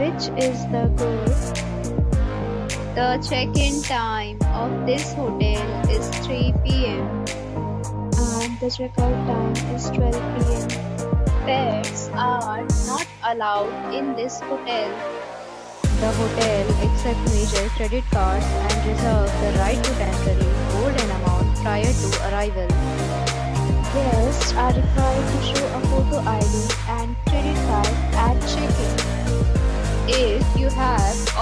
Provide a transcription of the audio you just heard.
which is the good. The check-in time of this hotel is 3 p.m. and the check-out time is 12 p.m. Pets are not allowed in this hotel. The hotel accepts major credit cards and reserves the right to temporarily hold an amount prior to arrival. Guests are